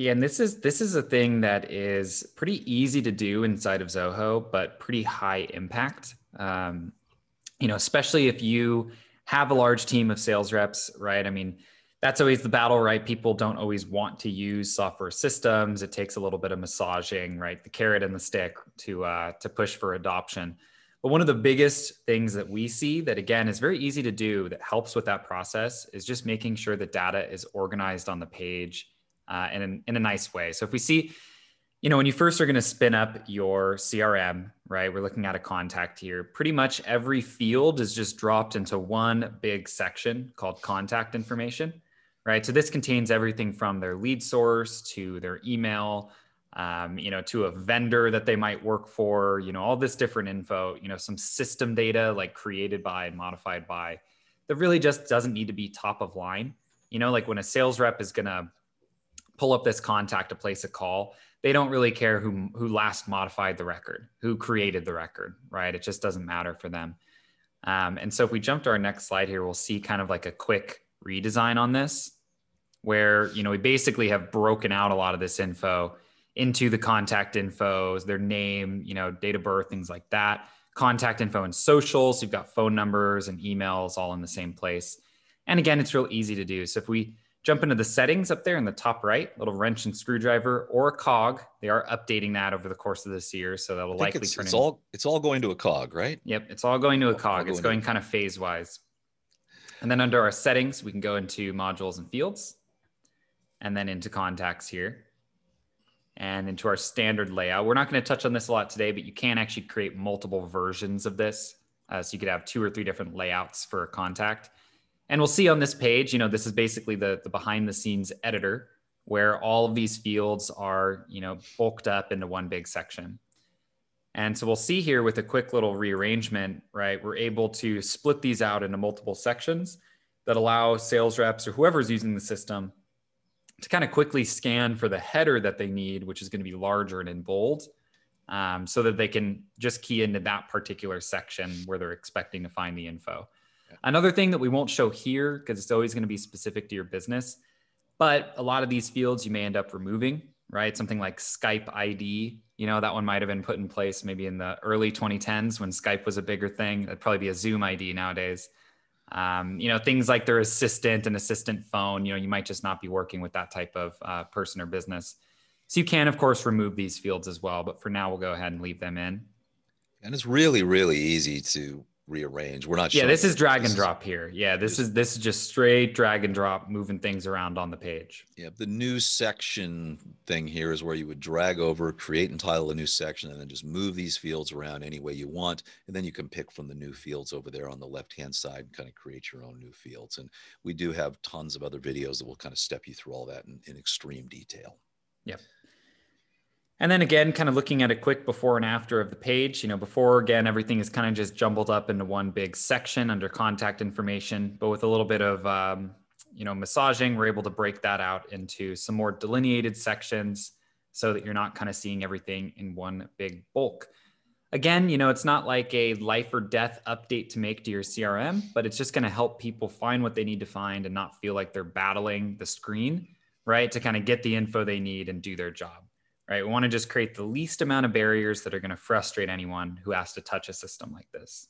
Yeah, and this is this is a thing that is pretty easy to do inside of Zoho, but pretty high impact. Um, you know, especially if you have a large team of sales reps, right? I mean, that's always the battle, right? People don't always want to use software systems. It takes a little bit of massaging, right? The carrot and the stick to uh, to push for adoption. But one of the biggest things that we see that again is very easy to do that helps with that process is just making sure the data is organized on the page uh, in, in a nice way. So if we see, you know, when you first are going to spin up your CRM, right, we're looking at a contact here. Pretty much every field is just dropped into one big section called contact information, right? So this contains everything from their lead source to their email, um, you know, to a vendor that they might work for, you know, all this different info, you know, some system data like created by and modified by that really just doesn't need to be top of line. You know, like when a sales rep is going to pull up this contact to place a call they don't really care who who last modified the record who created the record right it just doesn't matter for them um, and so if we jump to our next slide here we'll see kind of like a quick redesign on this where you know we basically have broken out a lot of this info into the contact info their name you know date of birth things like that contact info and social so you've got phone numbers and emails all in the same place and again it's real easy to do so if we Jump into the settings up there in the top right, little wrench and screwdriver or a cog. They are updating that over the course of this year, so that'll likely it's, turn. It's in. all it's all going to a cog, right? Yep, it's all going to a cog. It's going kind of phase wise. And then under our settings, we can go into modules and fields, and then into contacts here, and into our standard layout. We're not going to touch on this a lot today, but you can actually create multiple versions of this. Uh, so you could have two or three different layouts for a contact. And we'll see on this page, you know, this is basically the, the behind the scenes editor where all of these fields are, you know, bulked up into one big section. And so we'll see here with a quick little rearrangement, right? We're able to split these out into multiple sections that allow sales reps or whoever's using the system to kind of quickly scan for the header that they need, which is going to be larger and in bold, um, so that they can just key into that particular section where they're expecting to find the info. Another thing that we won't show here because it's always going to be specific to your business, but a lot of these fields you may end up removing, right? Something like Skype ID, you know, that one might have been put in place maybe in the early 2010s when Skype was a bigger thing. That'd probably be a Zoom ID nowadays. Um, you know, things like their assistant and assistant phone, you know, you might just not be working with that type of uh, person or business. So you can, of course, remove these fields as well, but for now, we'll go ahead and leave them in. And it's really, really easy to rearrange. We're not. Yeah, this is drag and drop here. Yeah, this is this is just straight drag and drop, moving things around on the page. Yeah, the new section thing here is where you would drag over, create and title a new section, and then just move these fields around any way you want, and then you can pick from the new fields over there on the left hand side and kind of create your own new fields. And we do have tons of other videos that will kind of step you through all that in, in extreme detail. Yep. And then again, kind of looking at a quick before and after of the page, you know, before again, everything is kind of just jumbled up into one big section under contact information, but with a little bit of, um, you know, massaging, we're able to break that out into some more delineated sections so that you're not kind of seeing everything in one big bulk. Again, you know, it's not like a life or death update to make to your CRM, but it's just going to help people find what they need to find and not feel like they're battling the screen, right? To kind of get the info they need and do their job right? We want to just create the least amount of barriers that are going to frustrate anyone who has to touch a system like this.